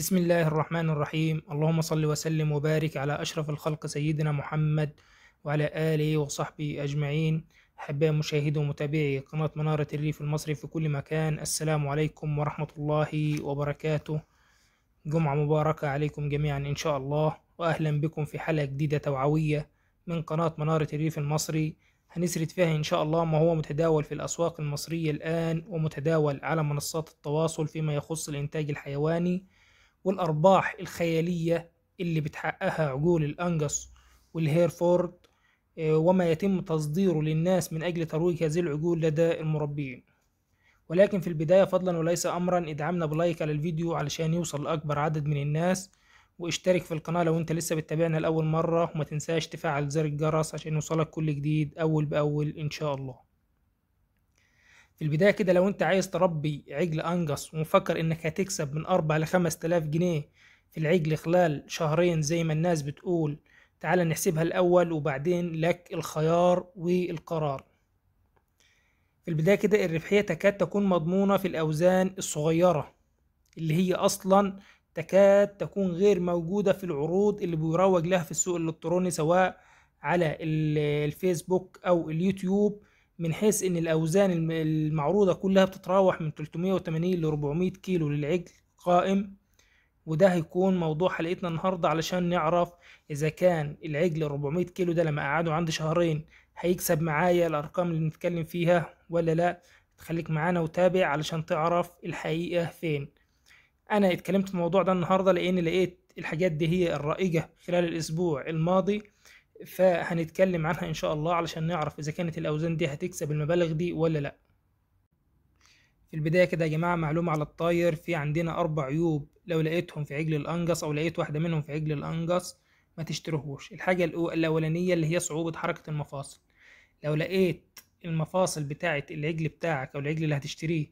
بسم الله الرحمن الرحيم. اللهم صل وسلم وبارك على أشرف الخلق سيدنا محمد وعلى آله وصحبه أجمعين. أحباء مشاهدي ومتابعي قناة منارة الريف المصري في كل مكان السلام عليكم ورحمة الله وبركاته. جمعة مباركة عليكم جميعا إن شاء الله وأهلا بكم في حلقة جديدة توعوية من قناة منارة الريف المصري. هنسرد فيها إن شاء الله ما هو متداول في الأسواق المصرية الآن ومتداول على منصات التواصل فيما يخص الإنتاج الحيواني. والأرباح الخيالية اللي بتحققها عجول الأنجس والهيرفورد آه، وما يتم تصديره للناس من أجل ترويج هذه العجول لدى المربين ولكن في البداية فضلا وليس أمرا ادعمنا بلايك على الفيديو علشان يوصل لأكبر عدد من الناس واشترك في القناة لو أنت لسه بتتابعنا لأول مرة وما تنساش تفعل زر الجرس عشان يوصلك كل جديد أول بأول إن شاء الله. في البداية كده لو أنت عايز تربي عجل أنجس ومفكر إنك هتكسب من أربع لخمس تلاف جنيه في العجل خلال شهرين زي ما الناس بتقول تعال نحسبها الأول وبعدين لك الخيار والقرار. في البداية كده الربحية تكاد تكون مضمونة في الأوزان الصغيرة اللي هي أصلا تكاد تكون غير موجودة في العروض اللي بيروج لها في السوق الإلكتروني سواء على الفيسبوك أو اليوتيوب من حيث إن الأوزان الم- المعروضة كلها بتتراوح من 380 ل 400 كيلو للعجل قائم. وده هيكون موضوع حلقتنا النهارده علشان نعرف إذا كان العجل 400 كيلو ده لما قعده عندي شهرين هيكسب معايا الأرقام اللي بنتكلم فيها ولا لأ؟ خليك معانا وتابع علشان تعرف الحقيقة فين. أنا اتكلمت في الموضوع ده النهارده لأن لقيت الحاجات دي هي الرائجة خلال الأسبوع الماضي. فهنتكلم عنها إن شاء الله علشان نعرف إذا كانت الأوزان دي هتكسب المبالغ دي ولا لأ. في البداية كده يا جماعة معلومة على الطاير في عندنا أربع عيوب لو لقيتهم في عجل الانجس أو لقيت واحدة منهم في عجل الانجس ما تشتريهوش الحاجة الأو- الأولانية اللي هي صعوبة حركة المفاصل. لو لقيت المفاصل بتاعه العجل بتاعك أو العجل اللي هتشتريه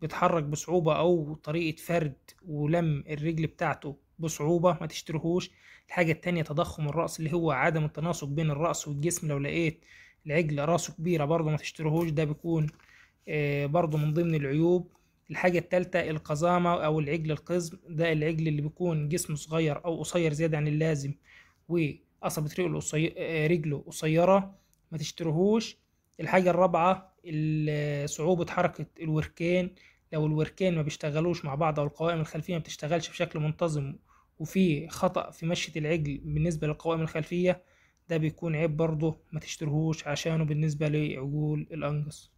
بيتحرك بصعوبة أو طريقة فرد ولم الرجل بتاعته بصعوبة ما تشتريهوش. الحاجة التانية تضخم الرأس اللي هو عدم التناسق بين الرأس والجسم. لو لقيت العجل رأسه كبيرة برضه ما تشتريهوش ده بيكون آه، برضه من ضمن العيوب. الحاجة التالتة القزامة أو العجل القزم ده العجل اللي بيكون جسمه صغير أو قصير زيادة عن اللازم وقصبة آه، رجله قصيرة ما تشتريهوش. الحاجة الرابعة ال- صعوبة حركة الوركين. لو الوركين ما بيشتغلوش مع بعض أو القوائم الخلفية ما بتشتغلش بشكل منتظم وفي خطأ في مشية العجل بالنسبة للقوائم الخلفية ده بيكون عيب برضه ما تشتريهوش عشانه بالنسبة لعجول الأنجس.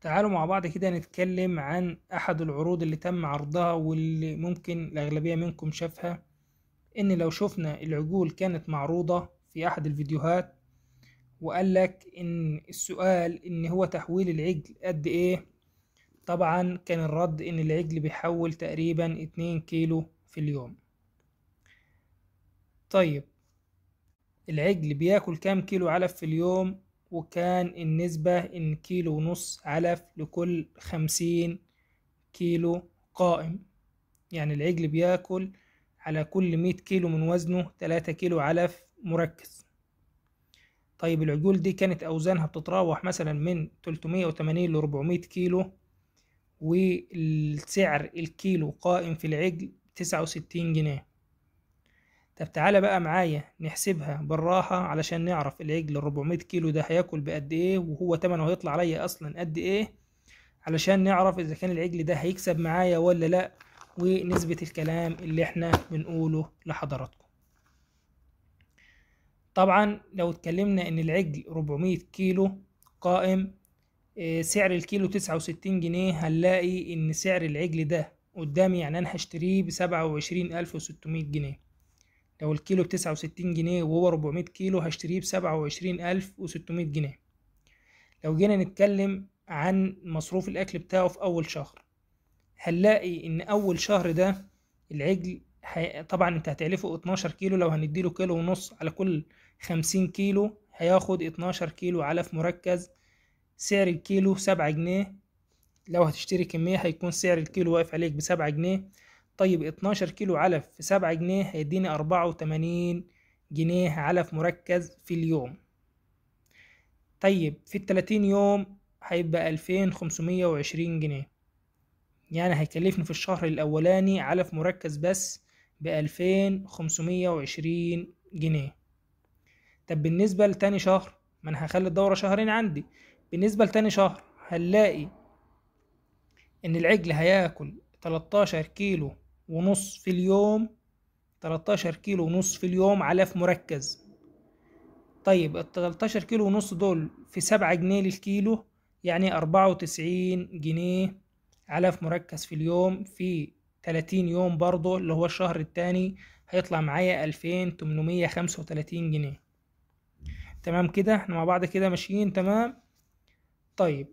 تعالوا مع بعض كده نتكلم عن أحد العروض اللي تم عرضها واللي ممكن الأغلبية منكم شافها. إن لو شفنا العجول كانت معروضة في أحد الفيديوهات وقال لك إن السؤال إن هو تحويل العجل قد إيه؟ طبعا كان الرد إن العجل بيحول تقريبا 2 كيلو في اليوم. طيب العجل بياكل كام كيلو علف في اليوم؟ وكان النسبة إن كيلو ونص علف لكل خمسين كيلو قائم. يعني العجل بياكل على كل مية كيلو من وزنه تلاتة كيلو علف مركز. طيب العجول دي كانت أوزانها بتتراوح مثلا من 380 ل 400 كيلو والسعر الكيلو قائم في العجل 69 جنيه. طب تعالى بقى معايا نحسبها بالراحة علشان نعرف العجل 400 كيلو ده هياكل بقد إيه وهو تمنه هيطلع عليا أصلا قد إيه علشان نعرف إذا كان العجل ده هيكسب معايا ولا لأ ونسبة الكلام اللي إحنا بنقوله لحضراتكم. طبعا لو اتكلمنا إن العجل 400 كيلو قائم آه، سعر الكيلو 69 جنيه هنلاقي إن سعر العجل ده قدامي يعني أنا هشتريه بسبعة وعشرين ألف وستمية جنيه لو الكيلو بتسعة وستين جنيه وهو 400 كيلو هشتريه بسبعة وعشرين ألف وستمية جنيه لو جينا نتكلم عن مصروف الأكل بتاعه في أول شهر هنلاقي إن أول شهر ده العجل. طبعا أنت هتعلفه 12 كيلو لو هنديله كيلو ونص على كل 50 كيلو هياخد 12 كيلو علف مركز. سعر الكيلو سبعة جنيه. لو هتشتري كمية هيكون سعر الكيلو واقف عليك بسبعة جنيه. طيب 12 كيلو علف في سبعة جنيه هيديني أربعة وتمانين جنيه علف مركز في اليوم. طيب في التلاتين يوم هيبقى ألفين خمسمية وعشرين جنيه. يعني هيكلفني في الشهر الأولاني علف مركز بس بألفين خمسمية وعشرين جنيه. طب بالنسبة لتاني شهر ما أنا هخلي الدورة شهرين عندي. بالنسبة لتاني شهر هنلاقي إن العجل هياكل تلاتاشر كيلو ونص في اليوم تلاتاشر كيلو ونص في اليوم علف مركز. طيب التلاتاشر كيلو ونص دول في سبعة جنيه للكيلو يعني أربعة وتسعين جنيه علف مركز في اليوم. في تلاتين يوم برضه اللي هو الشهر التاني هيطلع معايا ألفين تمنمية خمسة وتلاتين جنيه. تمام كده؟ إحنا مع بعض كده ماشيين تمام؟ طيب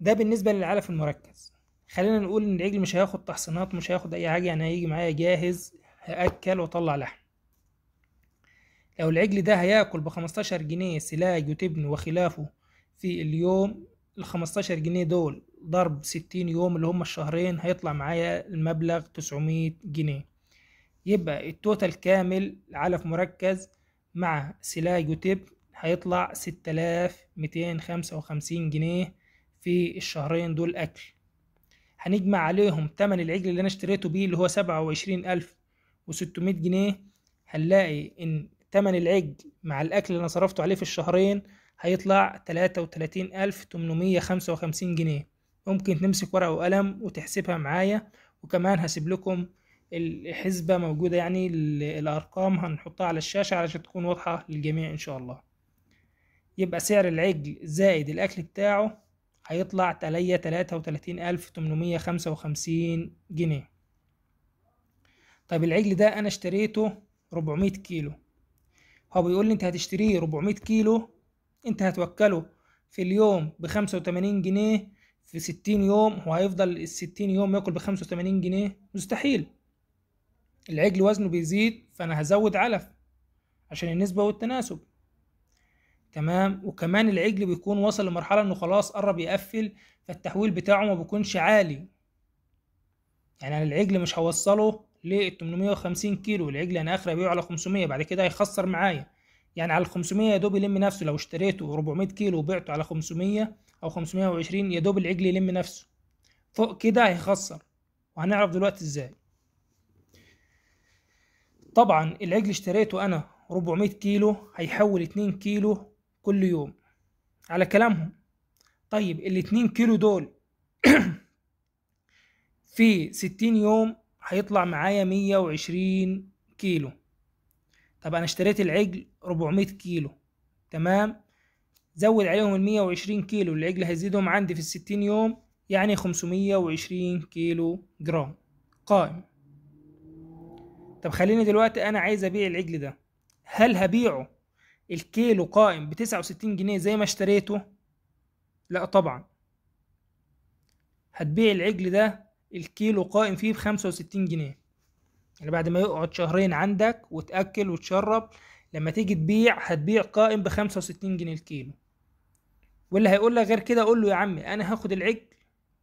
ده بالنسبة للعلف المركز. خلينا نقول إن العجل مش هياخد تحصينات مش هياخد أي حاجة يعني هيجي معايا جاهز هأكل وأطلع لحم. لو العجل ده هياكل بخمستاشر جنيه سلاج وتبن وخلافه في اليوم الخمستاشر جنيه دول ضرب ستين يوم اللي هم الشهرين هيطلع معايا المبلغ تسعمية جنيه. يبقى التوتال كامل علف مركز مع سلاج وتبن هيطلع ستة آلاف ميتين خمسة وخمسين جنيه في الشهرين دول أكل. هنجمع عليهم تمن العجل اللي أنا اشتريته بيه اللي هو سبعة وعشرين ألف وستمية جنيه. هنلاقي إن تمن العجل مع الأكل اللي أنا صرفته عليه في الشهرين هيطلع تلاتة وتلاتين ألف تمنمية خمسة وخمسين جنيه. ممكن تمسك ورقة وقلم وتحسبها معايا وكمان هسيب لكم الحسبة موجودة يعني الأرقام هنحطها على الشاشة علشان تكون واضحة للجميع إن شاء الله. يبقى سعر العجل زائد الأكل بتاعه هيطلع تلاتة وتلاتين ألف تمنمية خمسة وخمسين جنيه. طيب العجل ده أنا اشتريته ربعمية كيلو. هو بيقول لي أنت هتشتريه ربعمية كيلو أنت هتوكله في اليوم بخمسة وتمانين جنيه في ستين يوم وهيفضل الستين يوم ياكل بخمسة وتمانين جنيه؟ مستحيل. العجل وزنه بيزيد فأنا هزود علف عشان النسبة والتناسب. تمام؟ وكمان العجل بيكون وصل لمرحلة إنه خلاص قرب يقفل فالتحويل بتاعه ما بيكونش عالي. يعني أنا العجل مش هوصله ل 850 كيلو العجل أنا اخر ابيعه على 500 بعد كده هيخسر معايا. يعني على ال 500 يا دوب يلم نفسه لو اشتريته 400 كيلو وبعته على 500 أو 520 يا دوب العجل يلم نفسه. فوق كده هيخسر. وهنعرف دلوقتي إزاي. طبعا العجل اشتريته أنا 400 كيلو هيحول 2 كيلو كل يوم على كلامهم. طيب الاتنين كيلو دول في ستين يوم هيطلع معايا مية وعشرين كيلو. طب أنا اشتريت العجل ربعمية كيلو. تمام؟ زود عليهم المية وعشرين كيلو العجل هيزيدهم عندي في الستين يوم يعني خمسمية وعشرين كيلو جرام قائم. طب خليني دلوقتي أنا عايز أبيع العجل ده. هل هبيعه؟ الكيلو قائم بتسعة وستين جنيه زي ما اشتريته؟ لا طبعا. هتبيع العجل ده الكيلو قائم فيه بخمسة وستين جنيه. يعني بعد ما يقعد شهرين عندك وتأكل وتشرب لما تيجي تبيع هتبيع قائم بخمسة وستين جنيه الكيلو. واللي هيقول لك غير كده قول له يا عمي أنا هاخد العجل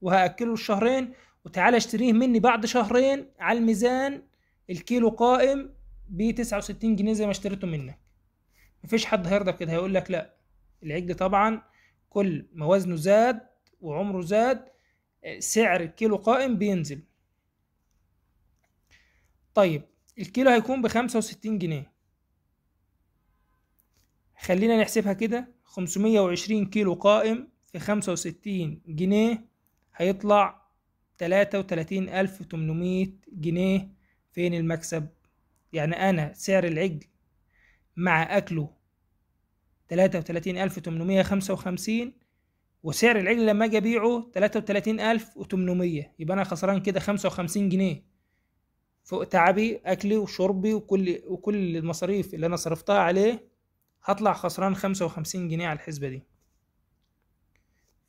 وهأكله الشهرين وتعالى اشتريه مني بعد شهرين على الميزان الكيلو قائم ب 69 جنيه زي ما اشتريته منك. مفيش حد هيرضى بكده. هيقول لك لا العجل طبعا كل ما وزنه زاد وعمره زاد سعر الكيلو قائم بينزل. طيب الكيلو هيكون بخمسة وستين جنيه. خلينا نحسبها كده خمسمية وعشرين كيلو قائم في خمسة وستين جنيه هيطلع تلاتة وتلاتين ألف وتمنمية جنيه. فين المكسب؟ يعني أنا سعر العجل مع أكله تلاتة وتلاتين ألف وتمنمية خمسة وخمسين وسعر العجل لما وتلاتين ألف وتمنمية. يبقى أنا خسران كده خمسة وخمسين جنيه. فوق تعبي أكلي وشربي وكل وكل المصاريف اللي أنا صرفتها عليه هطلع خسران خمسة وخمسين جنيه على الحسبة دي.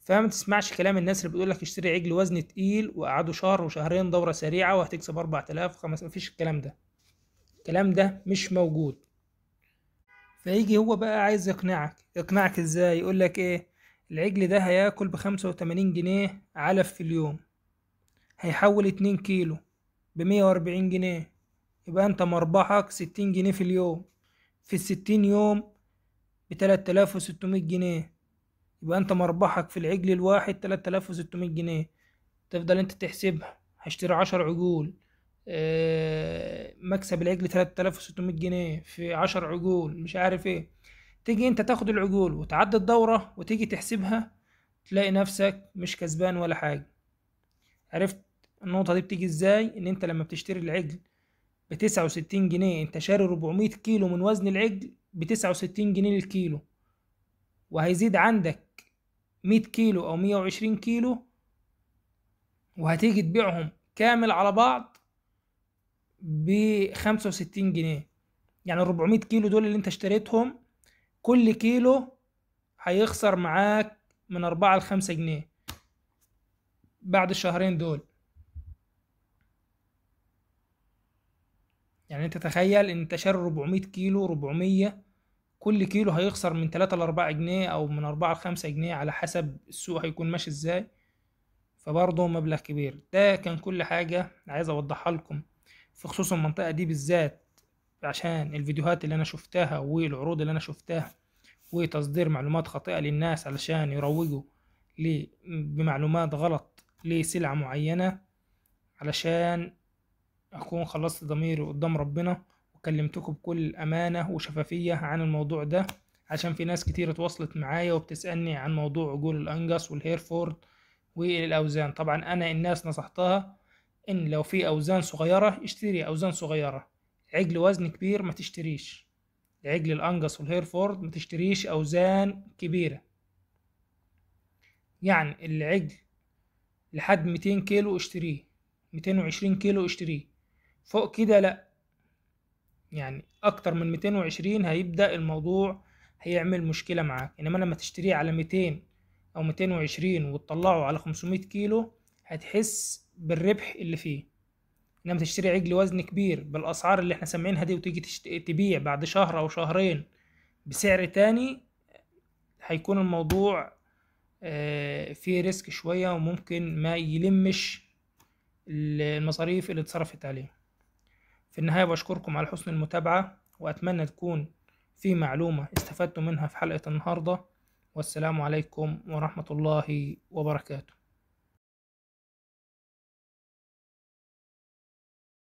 فما تسمعش كلام الناس اللي بتقول لك اشتري عجل وزن تقيل وقعدوا شهر وشهرين دورة سريعة وهتكسب أربعة آلاف وخمس مفيش الكلام ده. الكلام ده مش موجود. فيجي هو بقى عايز يقنعك. يقنعك إزاي؟ يقول لك إيه؟ العجل ده هياكل بخمسة وتمانين جنيه علف في اليوم. هيحول اتنين كيلو بمية وأربعين جنيه. يبقى أنت مربحك ستين جنيه في اليوم. في الستين يوم بتلات آلاف وستمية جنيه. يبقى أنت مربحك في العجل الواحد تلات آلاف وستمية جنيه. تفضل أنت تحسبها. هشتري عشر عجول. مكسب العجل 3600 جنيه في عشر عجول مش عارف إيه. تيجي أنت تاخد العجول وتعدي الدورة وتيجي تحسبها تلاقي نفسك مش كسبان ولا حاجة. عرفت النقطة دي بتيجي إزاي؟ إن أنت لما بتشتري العجل بتسعة وستين جنيه أنت شاري 400 كيلو من وزن العجل بتسعة وستين جنيه للكيلو. وهيزيد عندك 100 كيلو أو 120 كيلو وهتيجي تبيعهم كامل على بعض بخمسة وستين جنيه. يعني الربعمية كيلو دول اللي أنت اشتريتهم كل كيلو هيخسر معاك من أربعة لخمسة جنيه بعد الشهرين دول. يعني أنت تخيل إن أنت شاري 400 كيلو 400 كل كيلو هيخسر من 3 ل 4 جنيه أو من 4 ل 5 جنيه على حسب السوق هيكون ماشي إزاي. فبرضه مبلغ كبير. ده كان كل حاجة عايز أوضحها لكم. في خصوص المنطقة دي بالذات عشان الفيديوهات اللي أنا شفتها والعروض اللي أنا شفتها وتصدير معلومات خاطئة للناس علشان يروجوا بمعلومات غلط لسلعة معينة علشان أكون خلصت ضميري قدام ربنا وكلمتكم بكل أمانة وشفافية عن الموضوع ده عشان في ناس كتير اتواصلت معايا وبتسألني عن موضوع عجول الأنجس والهيرفورد والأوزان. طبعا أنا الناس نصحتها إن لو في أوزان صغيرة اشتري أوزان صغيرة. عجل وزن كبير ما تشتريش. عجل الأنجس والهيرفورد ما تشتريش أوزان كبيرة. يعني العجل لحد 200 كيلو اشتريه. 220 كيلو اشتريه. فوق كده لا. يعني أكتر من 220 هيبدأ الموضوع هيعمل مشكلة معاك. إنما لما تشتريه على 200 أو 220 وتطلعه على 500 كيلو هتحس بالربح اللي فيه. إنما تشتري عجل وزن كبير بالأسعار اللي إحنا سامعينها دي وتيجي تشت... تبيع بعد شهر أو شهرين بسعر تاني هيكون الموضوع آه، فيه ريسك شوية وممكن ما يلمش المصاريف اللي اتصرفت عليه في النهاية بشكركم على حسن المتابعة وأتمنى تكون في معلومة استفدتوا منها في حلقة النهاردة. والسلام عليكم ورحمة الله وبركاته.